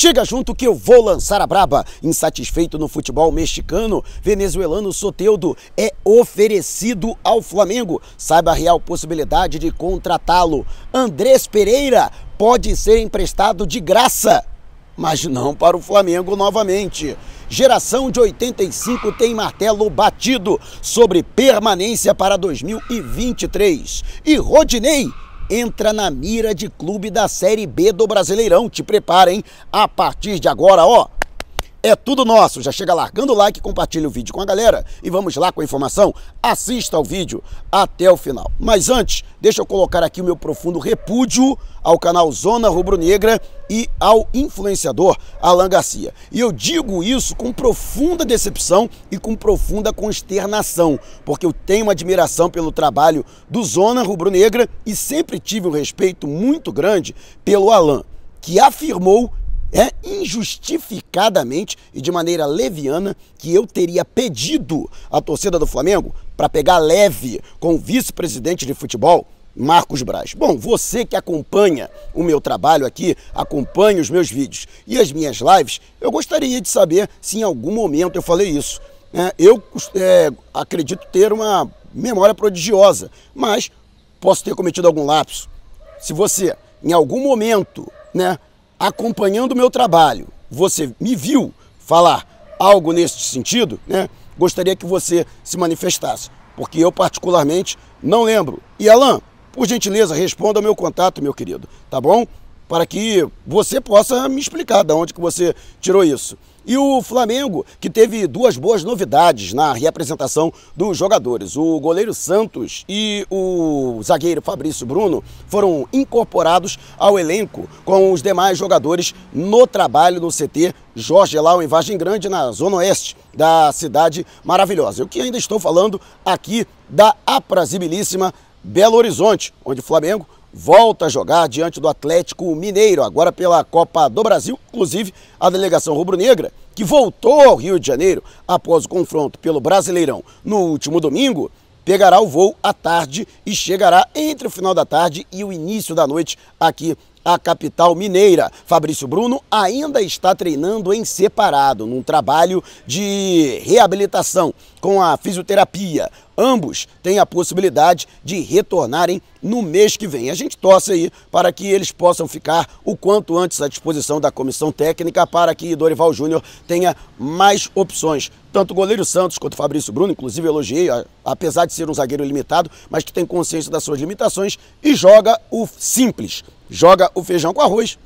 Chega junto que eu vou lançar a braba. Insatisfeito no futebol mexicano, venezuelano Soteudo é oferecido ao Flamengo. Saiba a real possibilidade de contratá-lo. Andrés Pereira pode ser emprestado de graça, mas não para o Flamengo novamente. Geração de 85 tem martelo batido sobre permanência para 2023. E Rodinei entra na mira de clube da Série B do Brasileirão. Te preparem a partir de agora, ó. É tudo nosso. Já chega largando o like, compartilha o vídeo com a galera e vamos lá com a informação. Assista ao vídeo até o final. Mas antes, deixa eu colocar aqui o meu profundo repúdio ao canal Zona Rubro Negra e ao influenciador Alan Garcia. E eu digo isso com profunda decepção e com profunda consternação, porque eu tenho uma admiração pelo trabalho do Zona Rubro Negra e sempre tive um respeito muito grande pelo Alan, que afirmou é injustificadamente e de maneira leviana que eu teria pedido à torcida do Flamengo para pegar leve com o vice-presidente de futebol, Marcos Braz. Bom, você que acompanha o meu trabalho aqui, acompanha os meus vídeos e as minhas lives, eu gostaria de saber se em algum momento eu falei isso. É, eu é, acredito ter uma memória prodigiosa, mas posso ter cometido algum lapso. Se você, em algum momento, né, acompanhando o meu trabalho, você me viu falar algo nesse sentido, né? Gostaria que você se manifestasse, porque eu particularmente não lembro. E Alan, por gentileza, responda ao meu contato, meu querido, tá bom? Para que você possa me explicar de onde que você tirou isso. E o Flamengo, que teve duas boas novidades na reapresentação dos jogadores. O goleiro Santos e o zagueiro Fabrício Bruno foram incorporados ao elenco com os demais jogadores no trabalho no CT Jorge Lau, em Vargem Grande, na zona oeste da cidade maravilhosa. Eu que ainda estou falando aqui da aprazibilíssima Belo Horizonte, onde o Flamengo volta a jogar diante do Atlético Mineiro, agora pela Copa do Brasil, inclusive a delegação rubro-negra, que voltou ao Rio de Janeiro após o confronto pelo Brasileirão no último domingo, pegará o voo à tarde e chegará entre o final da tarde e o início da noite aqui a capital mineira. Fabrício Bruno ainda está treinando em separado, num trabalho de reabilitação com a fisioterapia. Ambos têm a possibilidade de retornarem no mês que vem. A gente torce aí para que eles possam ficar o quanto antes à disposição da comissão técnica para que Dorival Júnior tenha mais opções. Tanto o goleiro Santos quanto o Fabrício Bruno, inclusive elogiei, apesar de ser um zagueiro limitado, mas que tem consciência das suas limitações e joga o simples, joga o feijão com arroz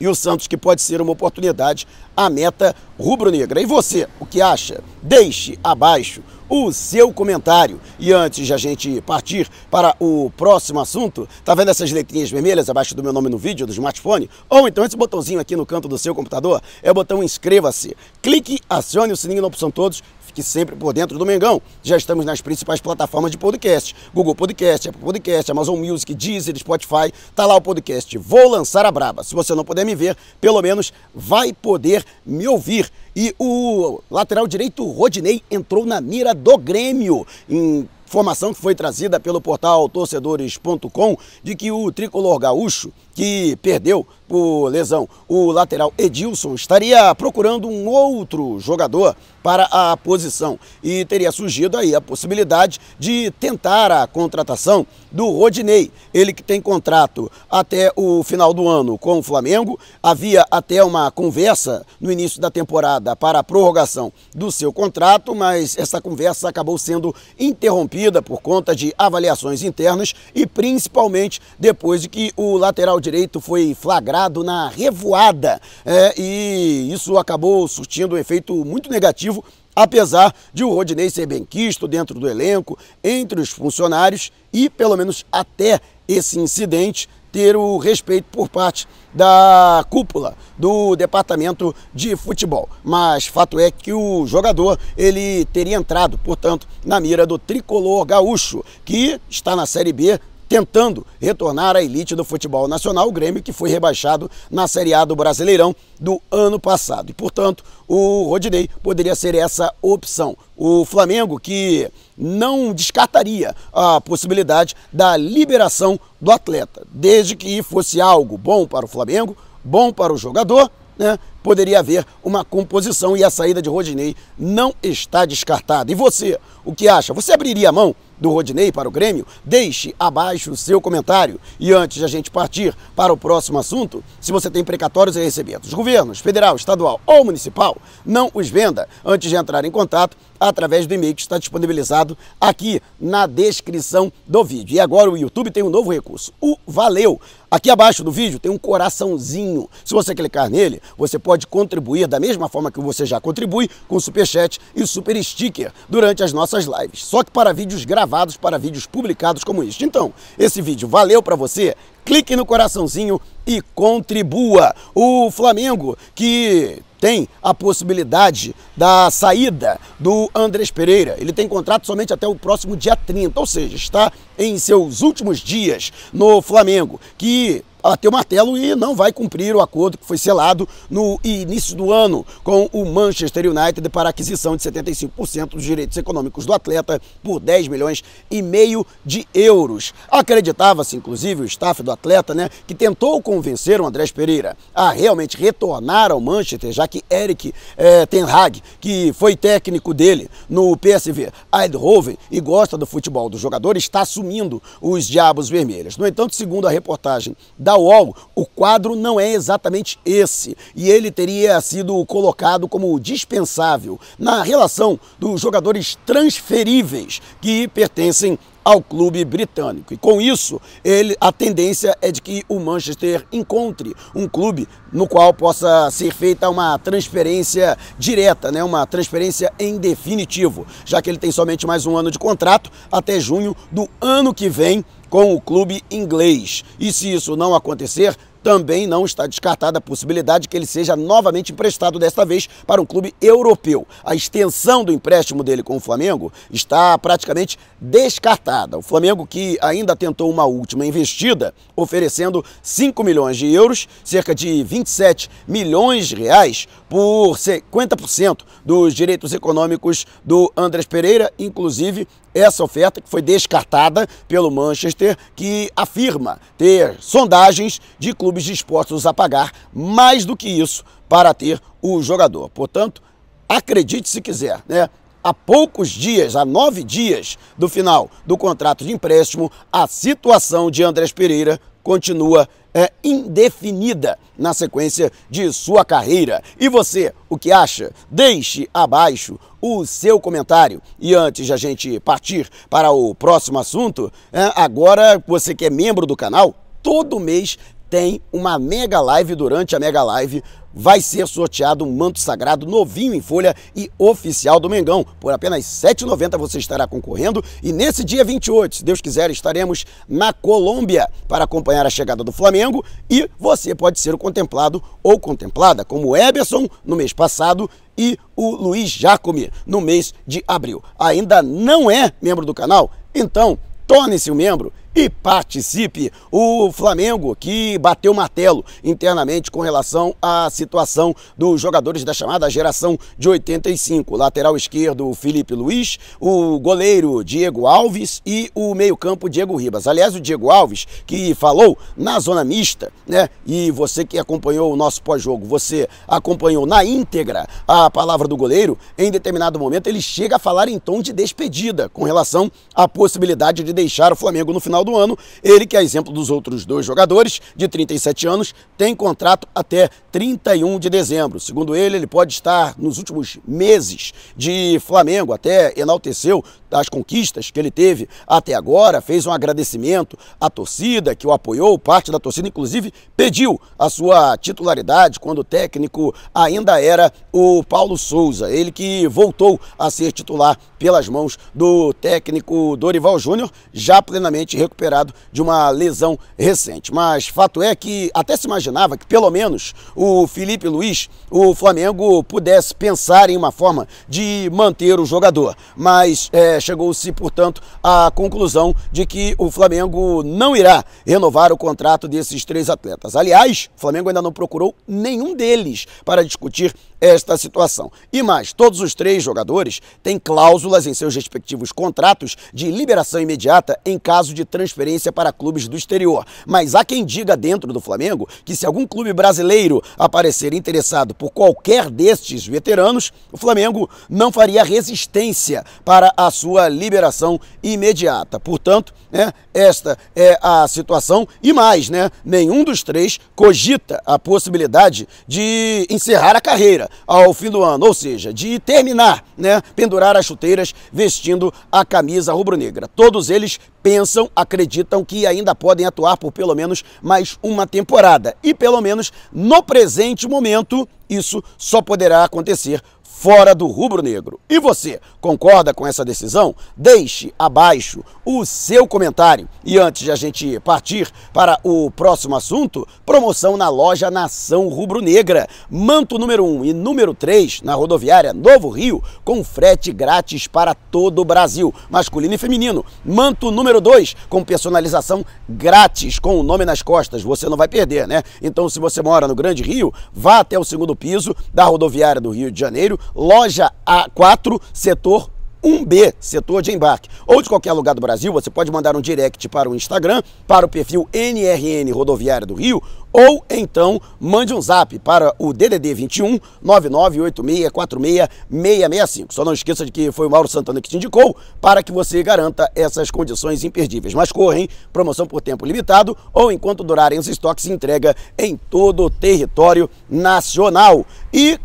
e o Santos que pode ser uma oportunidade à meta rubro-negra. E você, o que acha? Deixe abaixo o seu comentário. E antes de a gente partir para o próximo assunto, tá vendo essas letrinhas vermelhas abaixo do meu nome no vídeo do smartphone? Ou então esse botãozinho aqui no canto do seu computador é o botão inscreva-se. Clique, acione o sininho na opção todos Fique sempre por dentro do Mengão. Já estamos nas principais plataformas de podcast. Google Podcast, Apple Podcast, Amazon Music, Deezer, Spotify. Tá lá o podcast. Vou lançar a braba. Se você não puder me ver, pelo menos vai poder me ouvir. E o lateral direito Rodinei entrou na mira do Grêmio. Em Informação que foi trazida pelo portal torcedores.com de que o tricolor gaúcho, que perdeu por lesão o lateral Edilson, estaria procurando um outro jogador para a posição e teria surgido aí a possibilidade de tentar a contratação do Rodinei. Ele que tem contrato até o final do ano com o Flamengo, havia até uma conversa no início da temporada para a prorrogação do seu contrato, mas essa conversa acabou sendo interrompida por conta de avaliações internas e principalmente depois de que o lateral direito foi flagrado na revoada. É, e isso acabou surtindo um efeito muito negativo apesar de o Rodinei ser bem quisto dentro do elenco, entre os funcionários e, pelo menos até esse incidente, ter o respeito por parte da cúpula do departamento de futebol. Mas fato é que o jogador ele teria entrado, portanto, na mira do tricolor gaúcho, que está na Série B tentando retornar à elite do futebol nacional, o Grêmio que foi rebaixado na Série A do Brasileirão do ano passado. E, portanto, o Rodinei poderia ser essa opção. O Flamengo que não descartaria a possibilidade da liberação do atleta, desde que fosse algo bom para o Flamengo, bom para o jogador né, poderia haver uma composição e a saída de Rodinei não está descartada. E você, o que acha? Você abriria a mão do Rodinei para o Grêmio? Deixe abaixo o seu comentário. E antes de a gente partir para o próximo assunto, se você tem precatórios a receber dos governos federal, estadual ou municipal, não os venda antes de entrar em contato através do e-mail que está disponibilizado aqui na descrição do vídeo. E agora o YouTube tem um novo recurso, o Valeu. Aqui abaixo do vídeo tem um coraçãozinho. Se você clicar nele, você pode contribuir da mesma forma que você já contribui com Super Chat e Super Sticker durante as nossas lives. Só que para vídeos gravados, para vídeos publicados como este. Então, esse vídeo valeu para você? Clique no coraçãozinho e contribua. O Flamengo, que tem a possibilidade da saída do Andrés Pereira. Ele tem contrato somente até o próximo dia 30, ou seja, está em seus últimos dias no Flamengo, que bateu o martelo e não vai cumprir o acordo que foi selado no início do ano com o Manchester United para aquisição de 75% dos direitos econômicos do atleta por 10 milhões e meio de euros. Acreditava-se, inclusive, o staff do atleta, né, que tentou convencer o Andrés Pereira a realmente retornar ao Manchester, já que Eric eh, Ten Hag, que foi técnico dele no PSV Eindhoven e gosta do futebol do jogador, está assumindo os Diabos Vermelhos. No entanto, segundo a reportagem da UOL, o quadro não é exatamente esse e ele teria sido colocado como dispensável na relação dos jogadores transferíveis que pertencem ao clube britânico. E com isso, ele, a tendência é de que o Manchester encontre um clube no qual possa ser feita uma transferência direta, né? uma transferência em definitivo, já que ele tem somente mais um ano de contrato até junho do ano que vem com o clube inglês. E se isso não acontecer, também não está descartada a possibilidade de que ele seja novamente emprestado desta vez para um clube europeu. A extensão do empréstimo dele com o Flamengo está praticamente descartada. O Flamengo que ainda tentou uma última investida, oferecendo 5 milhões de euros, cerca de 27 milhões de reais, por 50% dos direitos econômicos do Andrés Pereira, inclusive essa oferta que foi descartada pelo Manchester, que afirma ter sondagens de clubes dispostos a pagar mais do que isso para ter o jogador. Portanto, acredite se quiser, né? Há poucos dias, há nove dias do final do contrato de empréstimo, a situação de Andrés Pereira continua é, indefinida na sequência de sua carreira. E você, o que acha? Deixe abaixo o seu comentário. E antes de a gente partir para o próximo assunto, é, agora você que é membro do canal, todo mês tem uma mega live durante a mega live vai ser sorteado um manto sagrado novinho em folha e oficial do Mengão. Por apenas R$ 7,90 você estará concorrendo e nesse dia 28, se Deus quiser, estaremos na Colômbia para acompanhar a chegada do Flamengo e você pode ser o contemplado ou contemplada, como o Eberson no mês passado e o Luiz Jacome no mês de abril. Ainda não é membro do canal? Então, torne-se um membro e participe. O Flamengo que bateu martelo internamente com relação à situação dos jogadores da chamada geração de 85. lateral esquerdo Felipe Luiz, o goleiro Diego Alves e o meio-campo Diego Ribas. Aliás, o Diego Alves que falou na zona mista, né? E você que acompanhou o nosso pós-jogo, você acompanhou na íntegra a palavra do goleiro, em determinado momento ele chega a falar em tom de despedida com relação à possibilidade de deixar o Flamengo no final do ano. Ele, que é exemplo dos outros dois jogadores, de 37 anos, tem contrato até 31 de dezembro. Segundo ele, ele pode estar nos últimos meses de Flamengo, até enalteceu das conquistas que ele teve até agora, fez um agradecimento à torcida que o apoiou, parte da torcida inclusive pediu a sua titularidade quando o técnico ainda era o Paulo Souza, ele que voltou a ser titular pelas mãos do técnico Dorival Júnior, já plenamente recuperado de uma lesão recente. Mas fato é que até se imaginava que pelo menos o Felipe Luiz, o Flamengo pudesse pensar em uma forma de manter o jogador, mas é, chegou-se, portanto, à conclusão de que o Flamengo não irá renovar o contrato desses três atletas. Aliás, o Flamengo ainda não procurou nenhum deles para discutir esta situação. E mais, todos os três jogadores têm cláusulas em seus respectivos contratos de liberação imediata em caso de transferência para clubes do exterior. Mas há quem diga dentro do Flamengo que se algum clube brasileiro aparecer interessado por qualquer destes veteranos, o Flamengo não faria resistência para a sua liberação imediata. Portanto, né, esta é a situação e mais, né? Nenhum dos três cogita a possibilidade de encerrar a carreira ao fim do ano, ou seja, de terminar, né, pendurar as chuteiras vestindo a camisa rubro-negra. Todos eles pensam, acreditam que ainda podem atuar por pelo menos mais uma temporada. E pelo menos no presente momento, isso só poderá acontecer fora do rubro-negro. E você, concorda com essa decisão? Deixe abaixo o seu comentário. E antes de a gente partir para o próximo assunto, promoção na loja Nação Rubro-Negra. Manto número 1 e número 3 na rodoviária Novo Rio, com frete grátis para todo o Brasil, masculino e feminino. Manto número 2 com personalização grátis, com o nome nas costas. Você não vai perder, né? Então, se você mora no Grande Rio, vá até o segundo piso da rodoviária do Rio de Janeiro loja A4, setor 1B, setor de embarque. Ou de qualquer lugar do Brasil, você pode mandar um direct para o Instagram, para o perfil NRN Rodoviária do Rio, ou então mande um zap para o DDD 21 998646665. Só não esqueça de que foi o Mauro Santana que te indicou para que você garanta essas condições imperdíveis. Mas correm, promoção por tempo limitado ou enquanto durarem os estoques entrega em todo o território nacional. E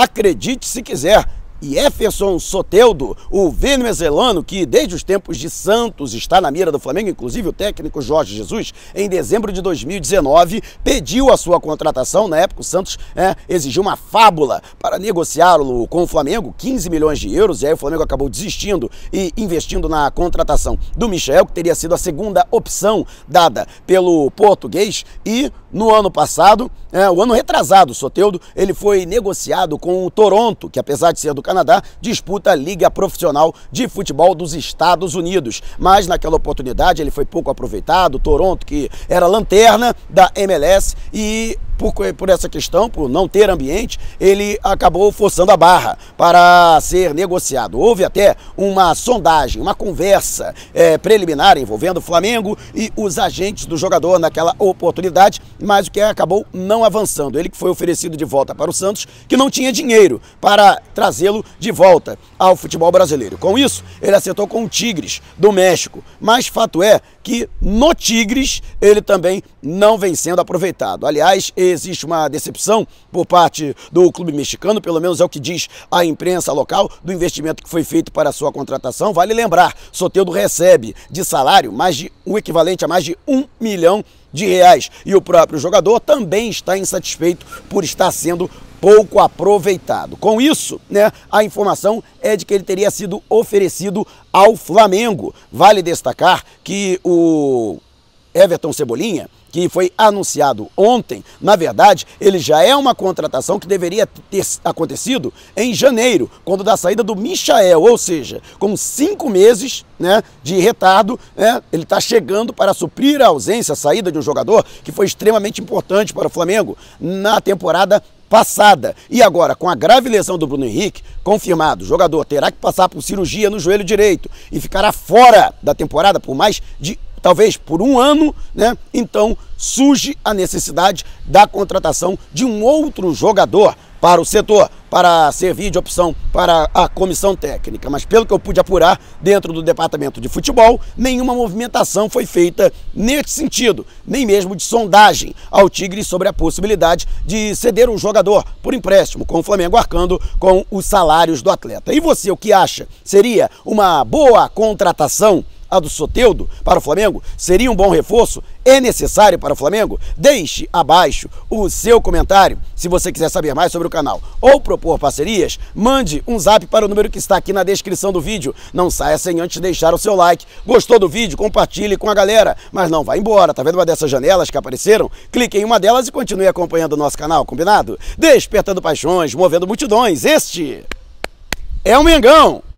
Acredite se quiser, e Jefferson Soteldo, o venezuelano que desde os tempos de Santos está na mira do Flamengo, inclusive o técnico Jorge Jesus, em dezembro de 2019 pediu a sua contratação. Na época, o Santos é, exigiu uma fábula para negociá-lo com o Flamengo, 15 milhões de euros, e aí o Flamengo acabou desistindo e investindo na contratação do Michel, que teria sido a segunda opção dada pelo português. E no ano passado, é, o ano retrasado, Soteudo, ele foi negociado com o Toronto, que apesar de ser do Canadá, disputa a Liga Profissional de Futebol dos Estados Unidos. Mas naquela oportunidade ele foi pouco aproveitado. Toronto, que era lanterna da MLS, e por, por essa questão, por não ter ambiente, ele acabou forçando a barra para ser negociado. Houve até uma sondagem, uma conversa é, preliminar envolvendo o Flamengo e os agentes do jogador naquela oportunidade, mas o que acabou não avançando. Ele que foi oferecido de volta para o Santos, que não tinha dinheiro para trazê-lo de volta ao futebol brasileiro. Com isso, ele acertou com o Tigres do México, mas fato é que no Tigres ele também não vem sendo aproveitado. Aliás, existe uma decepção por parte do clube mexicano, pelo menos é o que diz a imprensa local, do investimento que foi feito para a sua contratação. Vale lembrar, Soteudo recebe de salário mais de o equivalente a mais de um milhão de reais. E o próprio jogador também está insatisfeito por estar sendo pouco aproveitado. Com isso, né, a informação é de que ele teria sido oferecido ao Flamengo. Vale destacar que o Everton Cebolinha, que foi anunciado ontem, na verdade, ele já é uma contratação que deveria ter acontecido em janeiro, quando da saída do Michael, ou seja, com cinco meses né, de retardo, né, ele está chegando para suprir a ausência, a saída de um jogador que foi extremamente importante para o Flamengo na temporada passada. E agora, com a grave lesão do Bruno Henrique, confirmado, o jogador terá que passar por cirurgia no joelho direito e ficará fora da temporada por mais de talvez por um ano, né? Então surge a necessidade da contratação de um outro jogador para o setor, para servir de opção para a comissão técnica. Mas pelo que eu pude apurar dentro do departamento de futebol, nenhuma movimentação foi feita nesse sentido, nem mesmo de sondagem ao Tigre sobre a possibilidade de ceder um jogador por empréstimo, com o Flamengo arcando com os salários do atleta. E você, o que acha? Seria uma boa contratação? A do Soteudo para o Flamengo seria um bom reforço? É necessário para o Flamengo? Deixe abaixo o seu comentário. Se você quiser saber mais sobre o canal ou propor parcerias, mande um zap para o número que está aqui na descrição do vídeo. Não saia sem antes deixar o seu like. Gostou do vídeo? Compartilhe com a galera. Mas não vá embora, tá vendo uma dessas janelas que apareceram? Clique em uma delas e continue acompanhando o nosso canal, combinado? Despertando paixões, movendo multidões. Este é o Mengão!